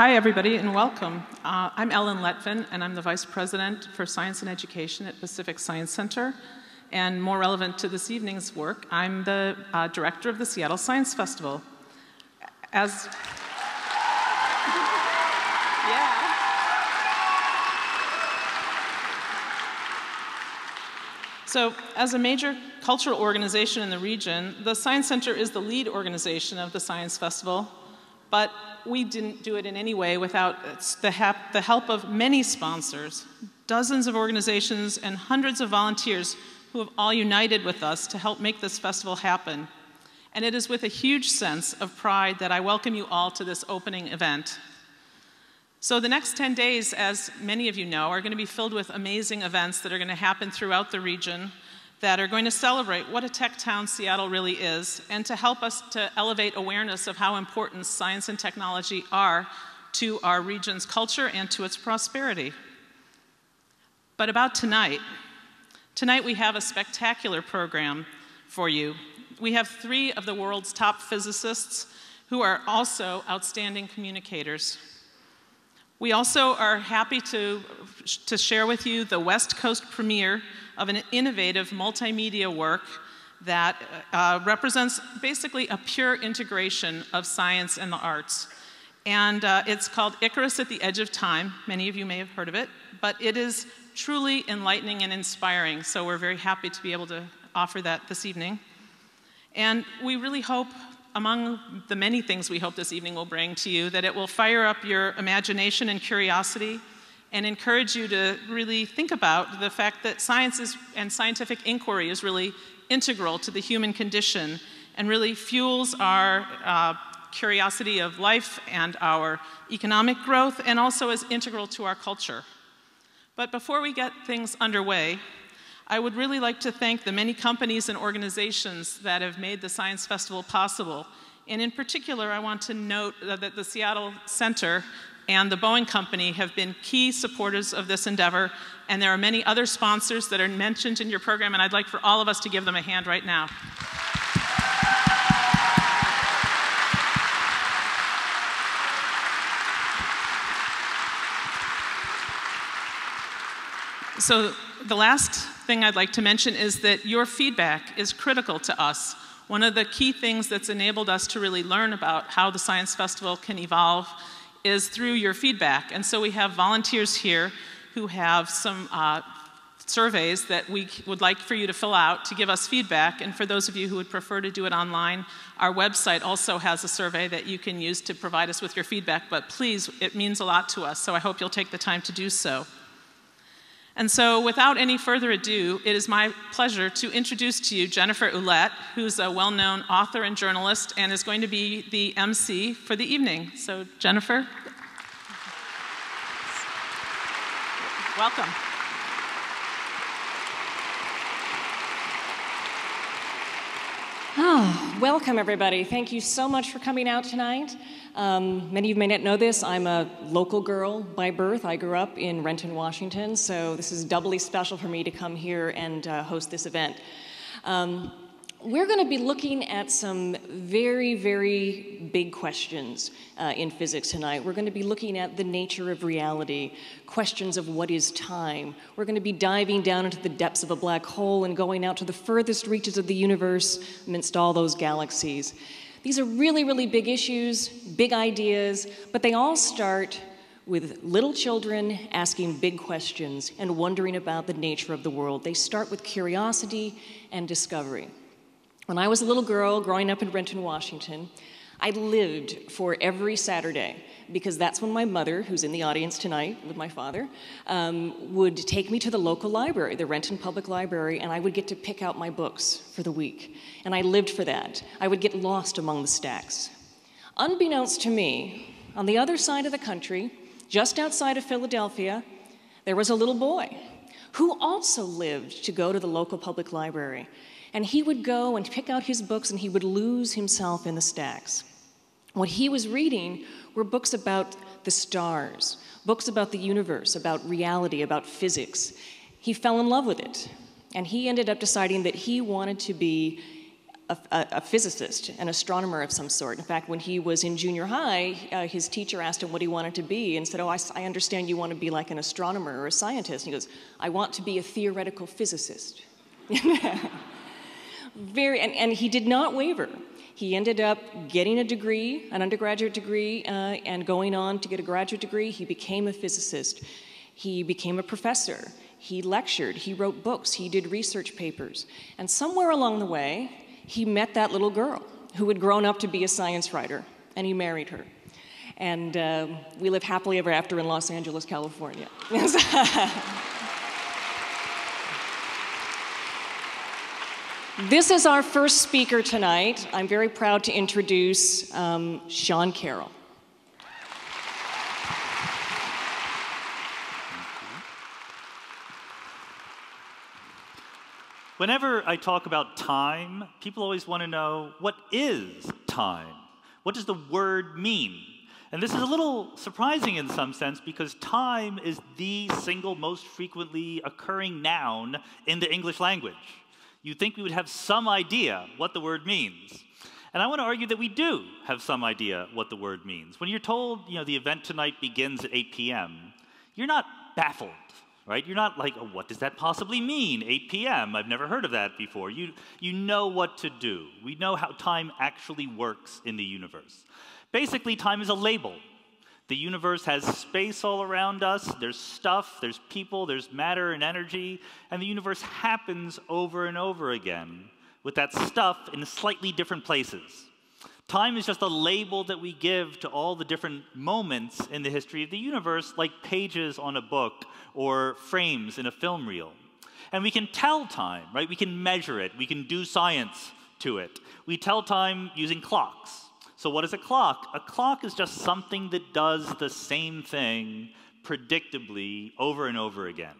Hi, everybody, and welcome. Uh, I'm Ellen Letvin, and I'm the Vice President for Science and Education at Pacific Science Center. And more relevant to this evening's work, I'm the uh, Director of the Seattle Science Festival. As yeah. So, as a major cultural organization in the region, the Science Center is the lead organization of the Science Festival, but we didn't do it in any way without the, the help of many sponsors, dozens of organizations, and hundreds of volunteers who have all united with us to help make this festival happen. And it is with a huge sense of pride that I welcome you all to this opening event. So, the next 10 days, as many of you know, are going to be filled with amazing events that are going to happen throughout the region that are going to celebrate what a tech town Seattle really is and to help us to elevate awareness of how important science and technology are to our region's culture and to its prosperity. But about tonight, tonight we have a spectacular program for you. We have three of the world's top physicists who are also outstanding communicators. We also are happy to, to share with you the West Coast premiere of an innovative multimedia work that uh, represents basically a pure integration of science and the arts. And uh, it's called Icarus at the Edge of Time. Many of you may have heard of it, but it is truly enlightening and inspiring. So we're very happy to be able to offer that this evening. And we really hope among the many things we hope this evening will bring to you, that it will fire up your imagination and curiosity and encourage you to really think about the fact that science is, and scientific inquiry is really integral to the human condition and really fuels our uh, curiosity of life and our economic growth and also is integral to our culture. But before we get things underway, I would really like to thank the many companies and organizations that have made the Science Festival possible. And in particular, I want to note that the Seattle Center and the Boeing Company have been key supporters of this endeavor. And there are many other sponsors that are mentioned in your program, and I'd like for all of us to give them a hand right now. So the last thing I'd like to mention is that your feedback is critical to us. One of the key things that's enabled us to really learn about how the Science Festival can evolve is through your feedback. And so we have volunteers here who have some uh, surveys that we would like for you to fill out to give us feedback. And for those of you who would prefer to do it online, our website also has a survey that you can use to provide us with your feedback. But please, it means a lot to us, so I hope you'll take the time to do so. And so, without any further ado, it is my pleasure to introduce to you Jennifer Ouellette, who's a well known author and journalist and is going to be the MC for the evening. So, Jennifer. Welcome. Oh, welcome, everybody. Thank you so much for coming out tonight. Um, many of you may not know this. I'm a local girl by birth. I grew up in Renton, Washington, so this is doubly special for me to come here and uh, host this event. Um, we're going to be looking at some very, very big questions uh, in physics tonight. We're going to be looking at the nature of reality, questions of what is time. We're going to be diving down into the depths of a black hole and going out to the furthest reaches of the universe amidst all those galaxies. These are really, really big issues, big ideas, but they all start with little children asking big questions and wondering about the nature of the world. They start with curiosity and discovery. When I was a little girl growing up in Renton, Washington, I lived for every Saturday because that's when my mother, who's in the audience tonight with my father, um, would take me to the local library, the Renton Public Library, and I would get to pick out my books for the week. And I lived for that. I would get lost among the stacks. Unbeknownst to me, on the other side of the country, just outside of Philadelphia, there was a little boy who also lived to go to the local public library. And he would go and pick out his books and he would lose himself in the stacks. What he was reading were books about the stars, books about the universe, about reality, about physics. He fell in love with it. And he ended up deciding that he wanted to be a, a, physicist, an astronomer of some sort. In fact, when he was in junior high, uh, his teacher asked him what he wanted to be and said, Oh, I, I, understand you want to be like an astronomer or a scientist. And he goes, I want to be a theoretical physicist. Very, and, and he did not waver. He ended up getting a degree, an undergraduate degree, uh, and going on to get a graduate degree. He became a physicist. He became a professor. He lectured. He wrote books. He did research papers. And somewhere along the way, he met that little girl who had grown up to be a science writer, and he married her. And uh, we live happily ever after in Los Angeles, California. this is our first speaker tonight. I'm very proud to introduce um, Sean Carroll. Whenever I talk about time, people always want to know what is time? What does the word mean? And this is a little surprising in some sense because time is the single most frequently occurring noun in the English language. You'd think we would have some idea what the word means. And I want to argue that we do have some idea what the word means. When you're told, you know, the event tonight begins at 8 p.m., you're not baffled right? You're not like, oh, what does that possibly mean? 8 p.m. I've never heard of that before. You, you know what to do. We know how time actually works in the universe. Basically, time is a label. The universe has space all around us, there's stuff, there's people, there's matter and energy, and the universe happens over and over again with that stuff in slightly different places. Time is just a label that we give to all the different moments in the history of the universe, like pages on a book or frames in a film reel. And we can tell time, right? We can measure it, we can do science to it. We tell time using clocks. So, what is a clock? A clock is just something that does the same thing predictably over and over again.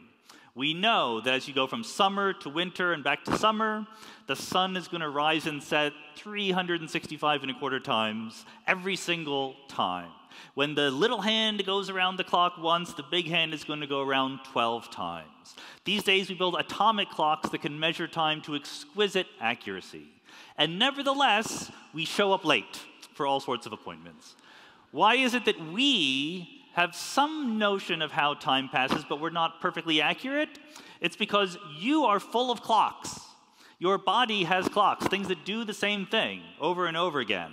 We know that as you go from summer to winter and back to summer, the sun is going to rise and set 365 and a quarter times every single time. When the little hand goes around the clock once, the big hand is going to go around 12 times. These days, we build atomic clocks that can measure time to exquisite accuracy. And nevertheless, we show up late for all sorts of appointments. Why is it that we have some notion of how time passes, but we're not perfectly accurate, it's because you are full of clocks. Your body has clocks, things that do the same thing over and over again.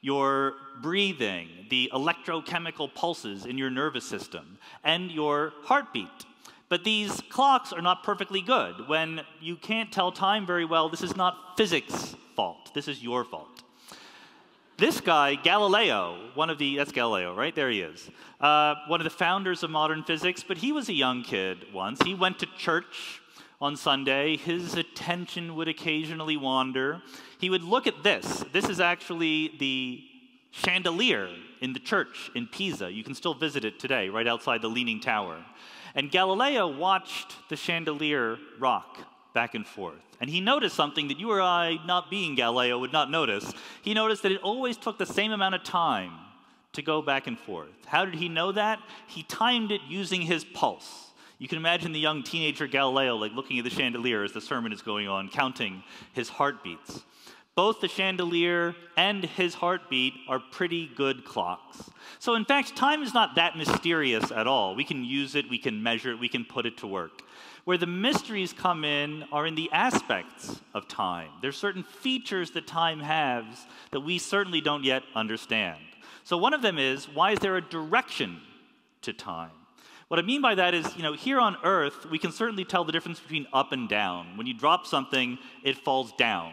Your breathing, the electrochemical pulses in your nervous system, and your heartbeat. But these clocks are not perfectly good. When you can't tell time very well, this is not physics' fault. This is your fault. This guy, Galileo, one of the, that's Galileo, right? There he is. Uh, one of the founders of modern physics, but he was a young kid once. He went to church on Sunday. His attention would occasionally wander. He would look at this. This is actually the chandelier in the church in Pisa. You can still visit it today, right outside the Leaning Tower. And Galileo watched the chandelier rock back and forth. And he noticed something that you or I, not being Galileo, would not notice. He noticed that it always took the same amount of time to go back and forth. How did he know that? He timed it using his pulse. You can imagine the young teenager Galileo like looking at the chandelier as the sermon is going on, counting his heartbeats. Both the chandelier and his heartbeat are pretty good clocks. So, in fact, time is not that mysterious at all. We can use it, we can measure it, we can put it to work. Where the mysteries come in are in the aspects of time. There's certain features that time has that we certainly don't yet understand. So one of them is why is there a direction to time? What I mean by that is, you know, here on Earth, we can certainly tell the difference between up and down. When you drop something, it falls down.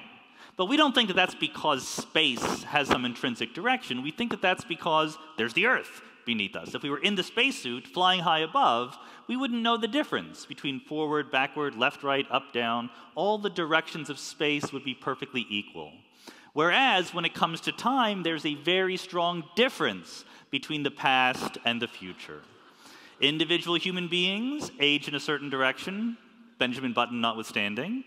But we don't think that that's because space has some intrinsic direction. We think that that's because there's the Earth beneath us. If we were in the spacesuit flying high above, we wouldn't know the difference between forward, backward, left, right, up, down. All the directions of space would be perfectly equal. Whereas when it comes to time, there's a very strong difference between the past and the future. Individual human beings age in a certain direction, Benjamin Button notwithstanding.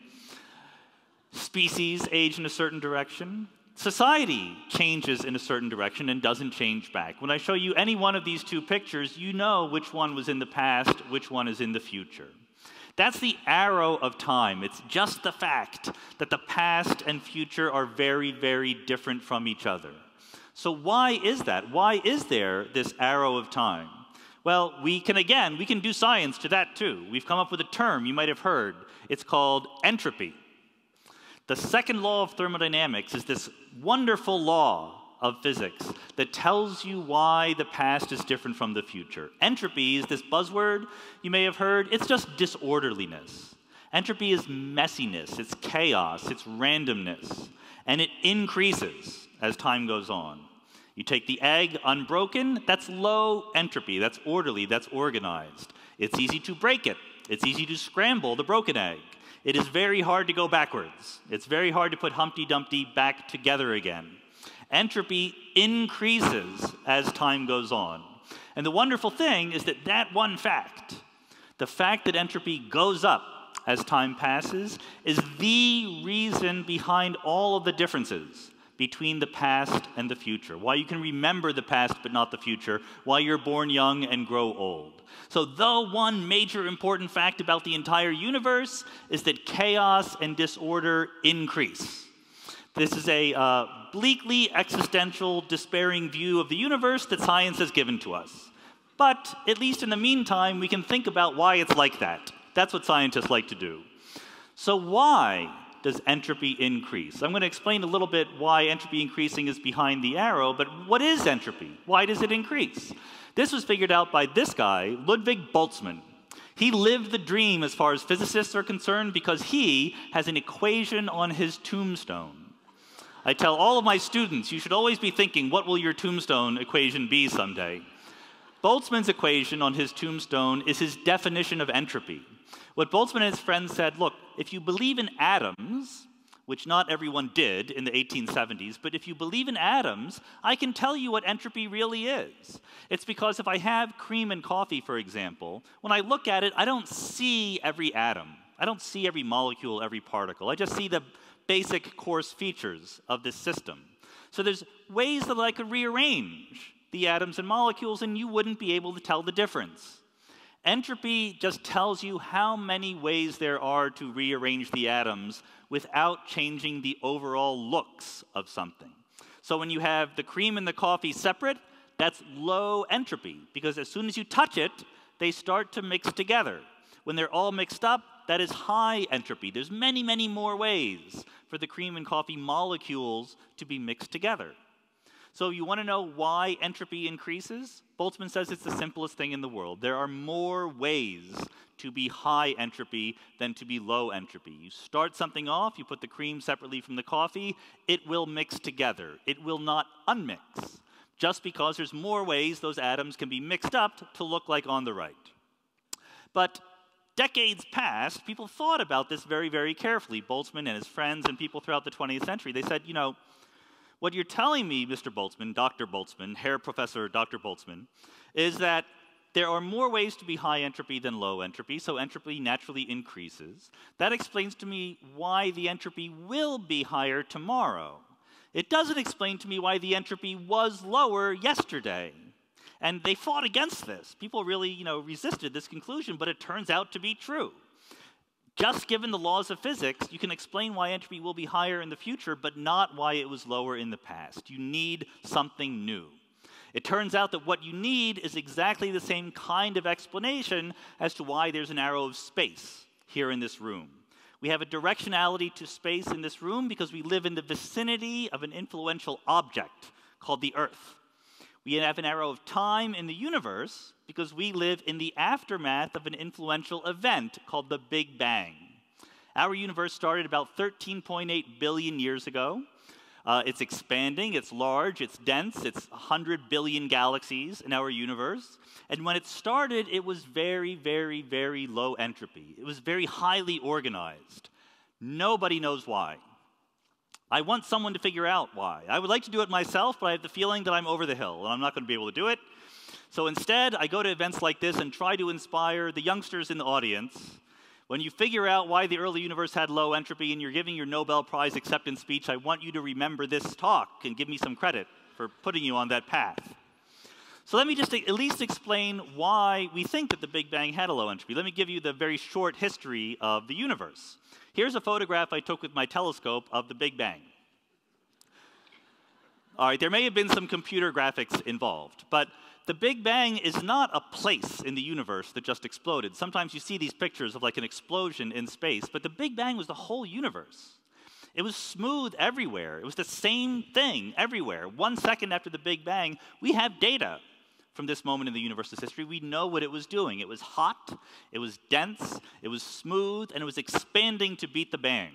Species age in a certain direction society changes in a certain direction and doesn't change back. When I show you any one of these two pictures, you know which one was in the past, which one is in the future. That's the arrow of time. It's just the fact that the past and future are very, very different from each other. So, why is that? Why is there this arrow of time? Well, we can again, we can do science to that too. We've come up with a term you might have heard. It's called entropy. The second law of thermodynamics is this wonderful law of physics that tells you why the past is different from the future. Entropy is this buzzword you may have heard. It's just disorderliness. Entropy is messiness, it's chaos, it's randomness, and it increases as time goes on. You take the egg unbroken, that's low entropy, that's orderly, that's organized. It's easy to break it, it's easy to scramble the broken egg. It is very hard to go backwards. It's very hard to put Humpty Dumpty back together again. Entropy increases as time goes on. And the wonderful thing is that that one fact, the fact that entropy goes up as time passes, is the reason behind all of the differences between the past and the future, why you can remember the past but not the future, why you're born young and grow old. So, the one major important fact about the entire universe is that chaos and disorder increase. This is a uh, bleakly existential, despairing view of the universe that science has given to us. But at least in the meantime, we can think about why it's like that. That's what scientists like to do. So, why does entropy increase? I'm going to explain a little bit why entropy increasing is behind the arrow, but what is entropy? Why does it increase? This was figured out by this guy, Ludwig Boltzmann. He lived the dream as far as physicists are concerned because he has an equation on his tombstone. I tell all of my students, you should always be thinking, what will your tombstone equation be someday? Boltzmann's equation on his tombstone is his definition of entropy. What Boltzmann and his friends said look, if you believe in atoms, which not everyone did in the 1870s, but if you believe in atoms, I can tell you what entropy really is. It's because if I have cream and coffee, for example, when I look at it, I don't see every atom. I don't see every molecule, every particle. I just see the basic coarse features of this system. So there's ways that I could rearrange the atoms and molecules, and you wouldn't be able to tell the difference. Entropy just tells you how many ways there are to rearrange the atoms without changing the overall looks of something. So when you have the cream and the coffee separate, that's low entropy because as soon as you touch it, they start to mix together. When they're all mixed up, that is high entropy. There's many, many more ways for the cream and coffee molecules to be mixed together. So you want to know why entropy increases? Boltzmann says it's the simplest thing in the world. There are more ways to be high entropy than to be low entropy. You start something off, you put the cream separately from the coffee, it will mix together. It will not unmix, just because there's more ways those atoms can be mixed up to look like on the right. But decades past, people thought about this very, very carefully. Boltzmann and his friends and people throughout the 20th century, they said, you know, what you're telling me, Mr. Boltzmann, Dr. Boltzmann, Herr Professor Dr. Boltzmann, is that there are more ways to be high entropy than low entropy, so entropy naturally increases. That explains to me why the entropy will be higher tomorrow. It doesn't explain to me why the entropy was lower yesterday. And they fought against this. People really, you know, resisted this conclusion, but it turns out to be true. Just given the laws of physics, you can explain why entropy will be higher in the future, but not why it was lower in the past. You need something new. It turns out that what you need is exactly the same kind of explanation as to why there's an arrow of space here in this room. We have a directionality to space in this room because we live in the vicinity of an influential object called the Earth. We have an arrow of time in the universe because we live in the aftermath of an influential event called the Big Bang. Our universe started about 13.8 billion years ago. Uh, it's expanding, it's large, it's dense, it's 100 billion galaxies in our universe. And when it started, it was very, very, very low entropy. It was very highly organized. Nobody knows why. I want someone to figure out why. I would like to do it myself, but I have the feeling that I'm over the hill and I'm not going to be able to do it. So instead, I go to events like this and try to inspire the youngsters in the audience. When you figure out why the early universe had low entropy and you're giving your Nobel Prize acceptance speech, I want you to remember this talk and give me some credit for putting you on that path. So let me just at least explain why we think that the Big Bang had a low entropy. Let me give you the very short history of the universe. Here's a photograph I took with my telescope of the Big Bang. All right, there may have been some computer graphics involved, but the Big Bang is not a place in the universe that just exploded. Sometimes you see these pictures of like an explosion in space, but the Big Bang was the whole universe. It was smooth everywhere. It was the same thing everywhere. One second after the Big Bang, we have data from this moment in the universe's history. We know what it was doing. It was hot, it was dense, it was smooth, and it was expanding to beat the band.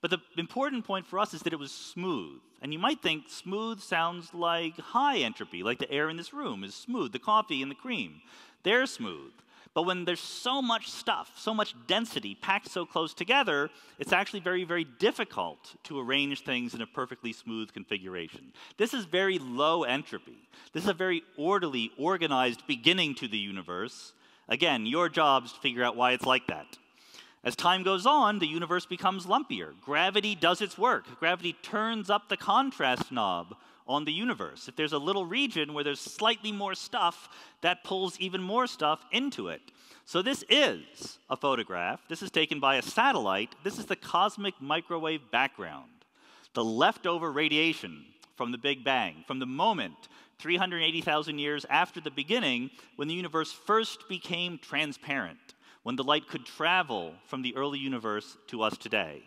But the important point for us is that it was smooth. And you might think smooth sounds like high entropy, like the air in this room is smooth, the coffee and the cream. They're smooth. But when there's so much stuff, so much density packed so close together, it's actually very, very difficult to arrange things in a perfectly smooth configuration. This is very low entropy. This is a very orderly, organized beginning to the universe. Again, your job is to figure out why it's like that. As time goes on, the universe becomes lumpier. Gravity does its work. Gravity turns up the contrast knob on the universe. If there's a little region where there's slightly more stuff, that pulls even more stuff into it. So this is a photograph. This is taken by a satellite. This is the cosmic microwave background, the leftover radiation from the Big Bang, from the moment 380,000 years after the beginning when the universe first became transparent, when the light could travel from the early universe to us today.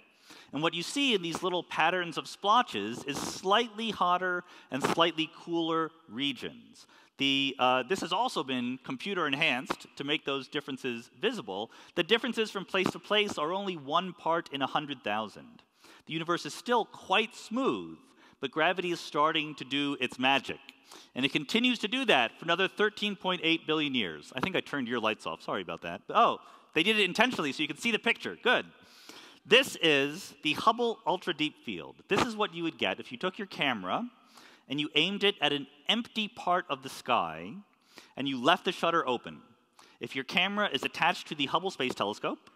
And what you see in these little patterns of splotches is slightly hotter and slightly cooler regions. The, uh, this has also been computer enhanced to make those differences visible. The differences from place to place are only one part in 100,000. The universe is still quite smooth, but gravity is starting to do its magic. And it continues to do that for another 13.8 billion years. I think I turned your lights off. Sorry about that. Oh, they did it intentionally so you can see the picture. Good. This is the Hubble Ultra Deep Field. This is what you would get if you took your camera and you aimed it at an empty part of the sky and you left the shutter open. If your camera is attached to the Hubble Space Telescope,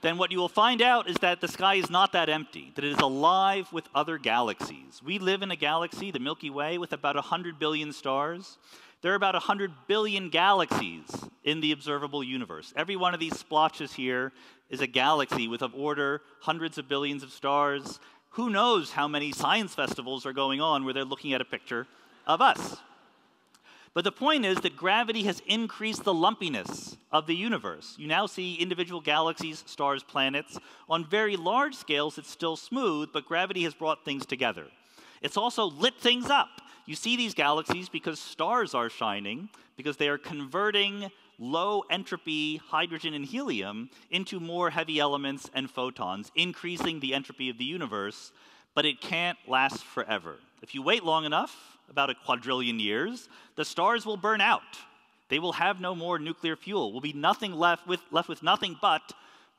then what you will find out is that the sky is not that empty, that it is alive with other galaxies. We live in a galaxy, the Milky Way, with about 100 billion stars. There are about 100 billion galaxies in the observable universe. Every one of these splotches here is a galaxy with of order hundreds of billions of stars. Who knows how many science festivals are going on where they're looking at a picture of us? But the point is that gravity has increased the lumpiness of the universe. You now see individual galaxies, stars, planets. On very large scales, it's still smooth, but gravity has brought things together. It's also lit things up. You see these galaxies because stars are shining, because they are converting low entropy hydrogen and helium into more heavy elements and photons, increasing the entropy of the universe, but it can't last forever. If you wait long enough, about a quadrillion years, the stars will burn out. They will have no more nuclear fuel. Will be nothing left with, left with nothing but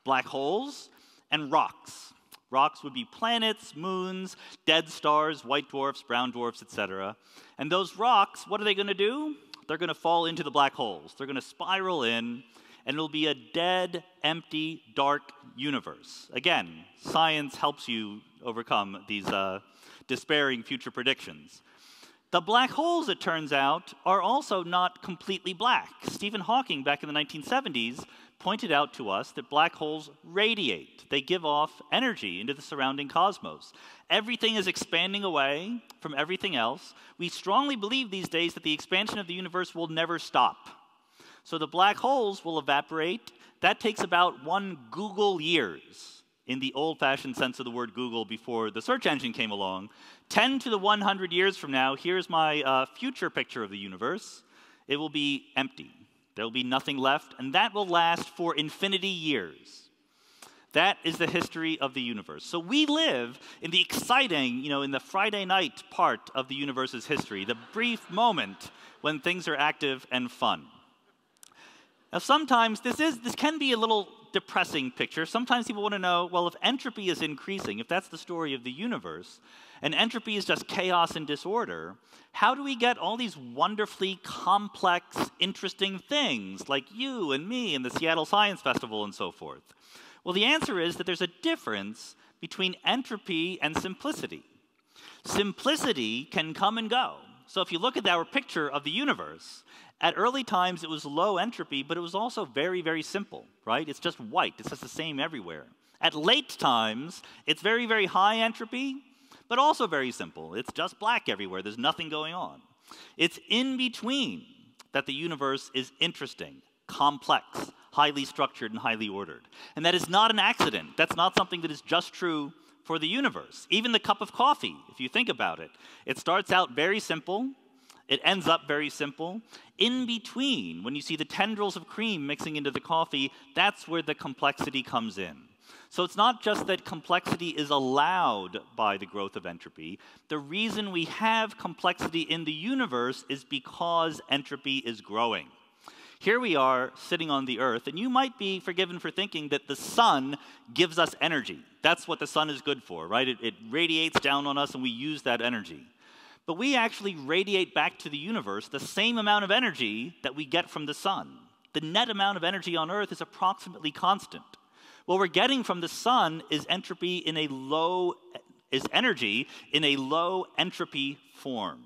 black holes and rocks. Rocks would be planets, moons, dead stars, white dwarfs, brown dwarfs, etc. And those rocks, what are they going to do? They're going to fall into the black holes. They're going to spiral in, and it'll be a dead, empty, dark universe. Again, science helps you overcome these uh, despairing future predictions. The black holes, it turns out, are also not completely black. Stephen Hawking, back in the 1970s, pointed out to us that black holes radiate. They give off energy into the surrounding cosmos. Everything is expanding away from everything else. We strongly believe these days that the expansion of the universe will never stop. So the black holes will evaporate. That takes about one googol years in the old fashioned sense of the word googol before the search engine came along. 10 to the 100 years from now, here's my uh, future picture of the universe. It will be empty. There will be nothing left, and that will last for infinity years. That is the history of the universe. So we live in the exciting, you know, in the Friday night part of the universe's history, the brief moment when things are active and fun. Now sometimes this is this can be a little depressing picture. Sometimes people want to know, well, if entropy is increasing, if that's the story of the universe, and entropy is just chaos and disorder, how do we get all these wonderfully complex, interesting things like you and me and the Seattle Science Festival and so forth? Well, the answer is that there's a difference between entropy and simplicity. Simplicity can come and go. So if you look at our picture of the universe, at early times it was low entropy, but it was also very, very simple, right? It's just white, it's just the same everywhere. At late times, it's very, very high entropy, but also very simple. It's just black everywhere, there's nothing going on. It's in between that the universe is interesting, complex, highly structured, and highly ordered. And that is not an accident. That's not something that is just true for the universe. Even the cup of coffee, if you think about it, it starts out very simple, it ends up very simple. In between, when you see the tendrils of cream mixing into the coffee, that's where the complexity comes in. So it's not just that complexity is allowed by the growth of entropy. The reason we have complexity in the universe is because entropy is growing. Here we are sitting on the earth, and you might be forgiven for thinking that the sun gives us energy. That's what the sun is good for, right? It, it, radiates down on us, and we use that energy. But we actually radiate back to the universe the same amount of energy that we get from the sun. The net amount of energy on earth is approximately constant. What we're getting from the sun is entropy in a low is energy in a low entropy form.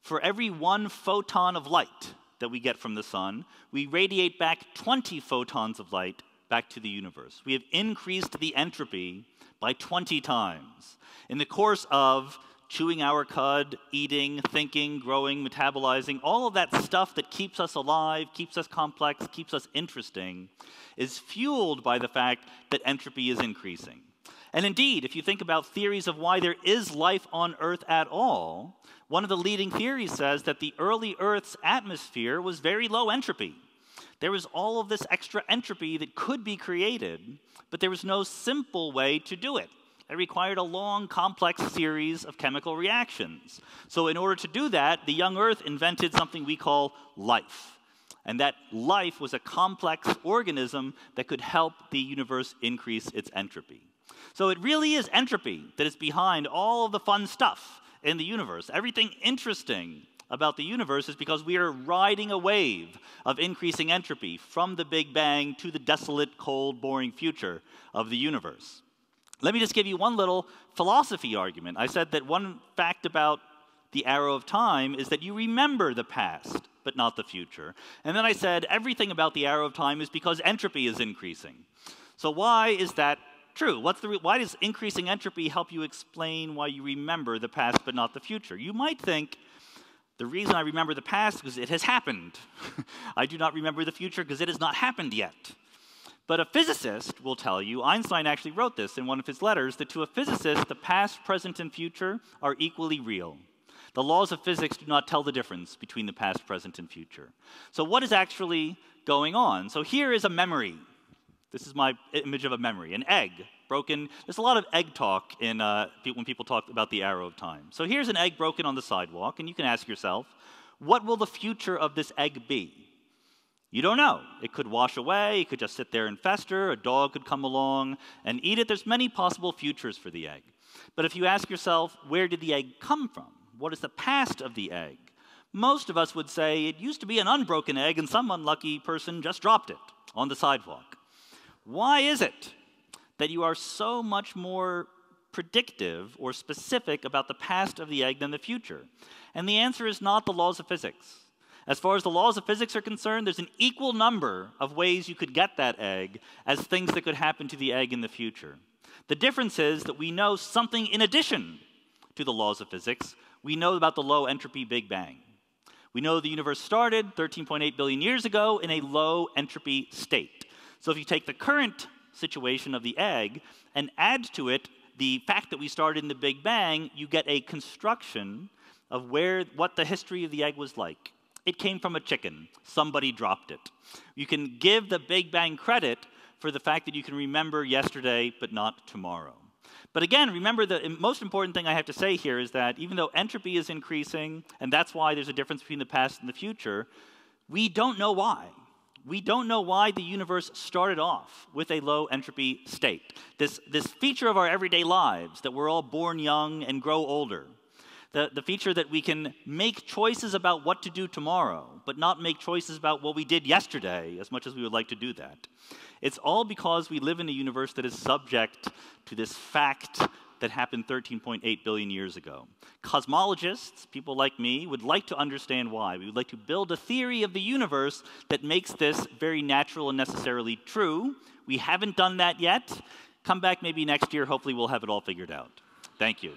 For every one photon of light, that we get from the sun, we radiate back 20 photons of light back to the universe. We have increased the entropy by 20 times. In the course of chewing our cud, eating, thinking, growing, metabolizing, all of that stuff that keeps us alive, keeps us complex, keeps us interesting, is fueled by the fact that entropy is increasing. And indeed, if you think about theories of why there is life on Earth at all, one of the leading theories says that the early Earth's atmosphere was very low entropy. There was all of this extra entropy that could be created, but there was no simple way to do it. It required a long, complex series of chemical reactions. So, in order to do that, the young Earth invented something we call life. And that life was a complex organism that could help the universe increase its entropy. So, it really is entropy that is behind all of the fun stuff in the universe. Everything interesting about the universe is because we are riding a wave of increasing entropy from the Big Bang to the desolate, cold, boring future of the universe. Let me just give you one little philosophy argument. I said that one fact about the arrow of time is that you remember the past, but not the future. And then I said everything about the arrow of time is because entropy is increasing. So, why is that true. What's the why does increasing entropy help you explain why you remember the past but not the future? You might think the reason I remember the past is because it has happened. I do not remember the future because it has not happened yet. But a physicist will tell you, Einstein actually wrote this in one of his letters, that to a physicist, the past, present, and future are equally real. The laws of physics do not tell the difference between the past, present, and future. So, what is actually going on? So, here is a memory this is my image of a memory an egg broken. There's a lot of egg talk in, uh, when people talk about the arrow of time. So here's an egg broken on the sidewalk, and you can ask yourself, what will the future of this egg be? You don't know. It could wash away, it could just sit there and fester, a dog could come along and eat it. There's many possible futures for the egg. But if you ask yourself, where did the egg come from? What is the past of the egg? Most of us would say it used to be an unbroken egg and some unlucky person just dropped it on the sidewalk. Why is it that you are so much more predictive or specific about the past of the egg than the future? And the answer is not the laws of physics. As far as the laws of physics are concerned, there's an equal number of ways you could get that egg as things that could happen to the egg in the future. The difference is that we know something in addition to the laws of physics. We know about the low entropy Big Bang. We know the universe started 13.8 billion years ago in a low entropy state. So if you take the current situation of the egg and add to it the fact that we started in the Big Bang, you get a construction of where what the history of the egg was like. It came from a chicken. Somebody dropped it. You can give the Big Bang credit for the fact that you can remember yesterday but not tomorrow. But again, remember the most important thing I have to say here is that even though entropy is increasing, and that's why there's a difference between the past and the future, we don't know why we don't know why the universe started off with a low entropy state. This, this feature of our everyday lives that we're all born young and grow older. The, the feature that we can make choices about what to do tomorrow, but not make choices about what we did yesterday as much as we would like to do that. It's all because we live in a universe that is subject to this fact that happened 13.8 billion years ago. Cosmologists, people like me, would like to understand why. We would like to build a theory of the universe that makes this very natural and necessarily true. We haven't done that yet. Come back maybe next year. Hopefully, we'll have it all figured out. Thank you.